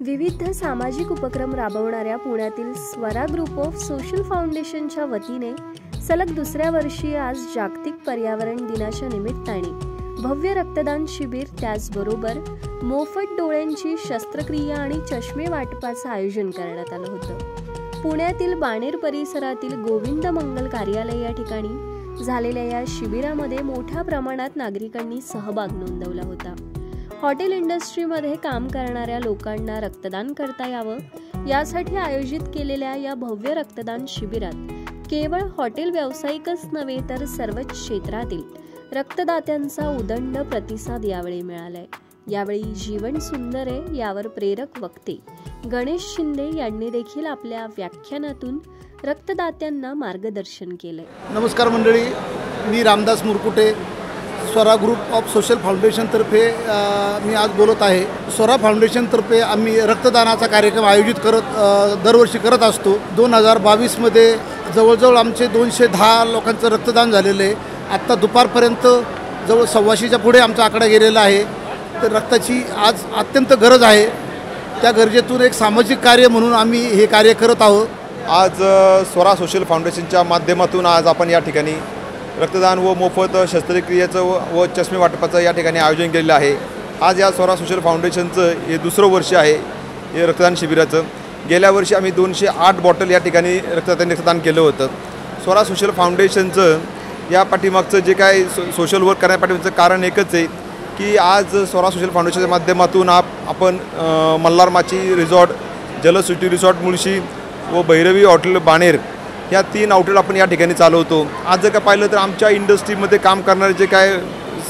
विविध सामाजिक उपक्रम राबवणाऱ्या पुण्यातील स्वरा ग्रुप ऑफ सोशल फाउंडेशनच्या वतीने सलग दुसऱ्या वर्षी आज जागतिक पर्यावरण दिनाच्या निमित्ताने भव्य रक्तदान शिबिर त्याचबरोबर मोफत डोळ्यांची शस्त्रक्रिया आणि चष्मे वाटपाचं आयोजन करण्यात आलं होतं. पुण्यातील बाणेर परिसरातील गोविंद मंगल कार्यालय या ठिकाणी झालेल्या या शिबिरामध्ये मोठ्या प्रमाणात नागरिकांनी सहभाग नोंदवला होता. हॉटेल इंडस्ट्रीमध्ये काम करणाऱ्या लोकांना रक्तदान करता यावं? यासाठी आयोजित केलेल्या या भव्य रक्तदान शिबिरात केवळ हॉटेल व्यावसायिकच नव्हे तर सर्वच क्षेत्रातील रक्तदात्यांचा उदंड प्रतिसाद यावेळी मिळालाय. यावेळी जीवन सुंदर आहे यावर प्रेरक वक्ते गणेश शिंदे यांनी देखील आपल्या व्याख्यानातून रक्तदात्यांना मार्गदर्शन केलंय. नमस्कार मंडळी मी Ramdas Murkute. Swara group of social फाउंडेशनतर्फे मी आज बोलत आहे. स्वरा फाउंडेशनतर्फे आम्ही रक्तदानाचा कार्यक्रम आयोजित करत दरवर्षी करत असतो. दोन हजार बावीसमध्ये जवळजवळ आमचे दोनशे दहा लोकांचं रक्तदान झालेलं आहे. आत्ता दुपारपर्यंत जवळ सव्वाशेच्या पुढे आमचा आकडा गेलेला आहे. तर रक्ताची आज अत्यंत गरज आहे. त्या गरजेतून एक सामाजिक कार्य म्हणून आम्ही हे कार्य करत आहोत. आज स्वरा सोशल फाउंडेशनच्या माध्यमातून आज आपण या ठिकाणी रक्तदान व मोफत शस्त्रक्रियेचं व व चष्मे वाटपाचं या ठिकाणी आयोजन केलेलं आहे. आज या स्वरा सोशल फाउंडेशनचं हे दुसरं वर्ष आहे हे रक्तदान शिबिराचं. गेल्या वर्षी आम्ही दोनशे आठ बॉटल या ठिकाणी रक्तदान रक्तदान केलं होतं. स्वरा सोशल फाउंडेशनचं या पाठीमागचं जे काय सो सोशल वर्क करण्यापाठीमागचं कारण एकच आहे की आज स्वरा सोशल फाउंडेशनच्या माध्यमातून आप आपण अ, मल्हारमाची रिसॉर्ट जलसुटी रिसॉर्ट मुळशी व भैरवी हॉटेल बाणेर ह्या तीन आउटलेट आपण या ठिकाणी चालवतो. आज जर का पाहिलं तर आमच्या इंडस्ट्रीमध्ये काम करणारे जे काय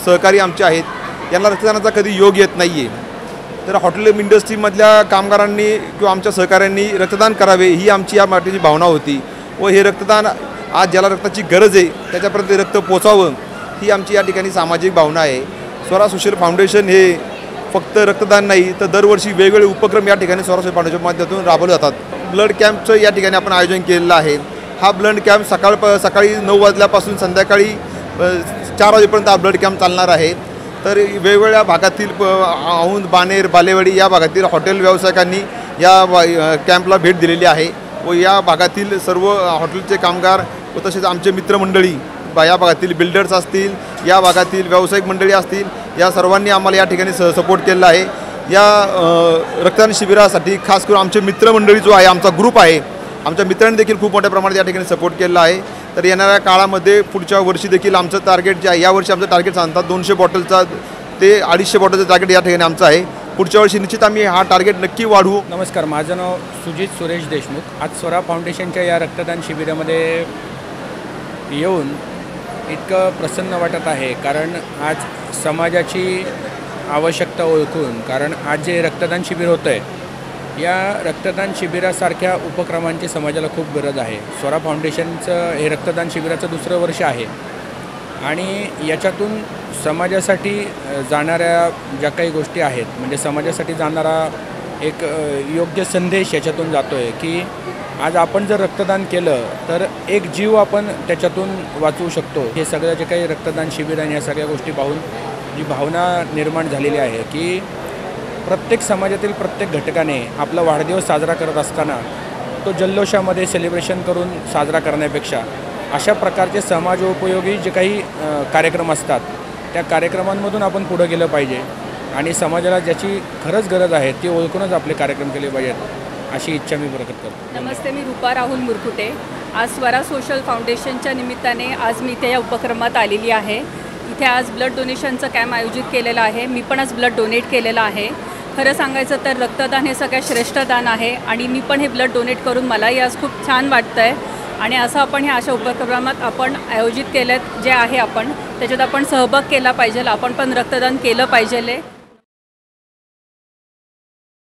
सहकारी आमचे आहेत यांना रक्तदानाचा कधी योग येत नाही आहे तर हॉटेल इंडस्ट्रीमधल्या कामगारांनी किंवा आमच्या सहकाऱ्यांनी रक्तदान करावे ही आमची या मराठीची भावना होती. व हे रक्तदान आज ज्याला रक्ताची गरज आहे त्याच्यापर्यंत रक्त पोचावं ही आमची या ठिकाणी सामाजिक भावना आहे. स्वरा सुशील फाउंडेशन हे फक्त रक्तदान नाही तर दरवर्षी वेगवेगळे उपक्रम या ठिकाणी स्वरा सुशील फाउंडेशन माध्यमातून राबवले जातात. ब्लड कॅम्पचं या ठिकाणी आपण आयोजन केलेलं आहे. हा ब्लड कॅम्प सकाळ सकाळी नऊ वाजल्यापासून संध्याकाळी चार वाजेपर्यंत हा ब्लड कॅम्प चालणार आहे. तर वेगवेगळ्या भागातील प- औंध बानेर बालेवाडी या भागातील हॉटेल व्यावसायिकांनी या कॅम्पला भेट दिलेली आहे. व या भागातील सर्व हॉटेलचे कामगार व तसेच आमचे मित्रमंडळी बा या भागातील बिल्डर्स असतील या भागातील व्यावसायिक मंडळी असतील या सर्वांनी आम्हाला या ठिकाणी स सपोर्ट केलेला आहे. या रक्तदान शिबिरासाठी खास करून आमचे मित्रमंडळी जो आहे आमचा ग्रुप आहे आमच्या मित्रांनी देखील खूप मोठ्या प्रमाणात या ठिकाणी सपोर्ट केला आहे. तर येणाऱ्या काळामध्ये पुढच्या वर्षी देखील आमचं टार्गेट जे आहे यावर्षी आमचं टार्गेट सांगतात दोनशे बॉटलचा ते अडीचशे बॉटलचं टार्गेट या ठिकाणी आमचं आहे. पुढच्या वर्षी निश्चित आम्ही हा टार्गेट नक्की वाढवू. नमस्कार माझं नाव सुजित सुरेश देशमुख. आज स्वरा फाउंडेशनच्या या रक्तदान शिबिरामध्ये येऊन इतकं प्रसन्न वाटत आहे कारण आज समाजाची आवश्यकता ओळखून कारण आज जे रक्तदान शिबिर होतं आहे या रक्तदान शिबिरासारख्या उपक्रमांची समाजाला खूप गरज आहे. स्वरा फाउंडेशनचं हे रक्तदान शिबिराचं दुसरं वर्ष आहे. आणि याच्यातून समाजासाठी जाणाऱ्या ज्या काही गोष्टी आहेत म्हणजे समाजासाठी जाणारा एक योग्य संदेश याच्यातून जातो आहे की आज आपण जर रक्तदान केलं तर एक जीव आपण त्याच्यातून वाचवू शकतो. हे सगळं जे काही रक्तदान शिबिर आणि या सगळ्या गोष्टी पाहून जी भावना निर्माण झालेली आहे की प्रत्येक समाजातील प्रत्येक घटकाने आपला वाढदिवस साजरा करत असताना तो जल्लोषामध्ये सेलिब्रेशन करून साजरा करण्यापेक्षा अशा प्रकारचे समाजोपयोगी जे काही कार्यक्रम असतात त्या कार्यक्रमांमधून आपण पुढं गेलं पाहिजे आणि समाजाला ज्याची खरंच गरज आहे ती ओळखूनच आपले कार्यक्रम केले पाहिजेत अशी इच्छा मी प्रकट करतो. नमस्ते मी रुपा राहुल मुरकुटे. आज स्वरा सोशल फाउंडेशनच्या निमित्ताने आज मी इथे या उपक्रमात आलेली आहे. इथे आज ब्लड डोनेशनचं कॅम्प आयोजित केलेलं आहे. मी पण आज ब्लड डोनेट केलेलं आहे. खरं सांगायचं तर रक्तदान हे सगळ्यात श्रेष्ठ दान आहे आणि मी पण हे ब्लड डोनेट करून मलाही आज खूप छान वाटतं आहे आणि असं आपण ह्या अशा उपक्रमात आपण आयोजित केलेत जे आहे आपण त्याच्यात आपण सहभाग केला पाहिजे आपण पण रक्तदान केलं पाहिजे.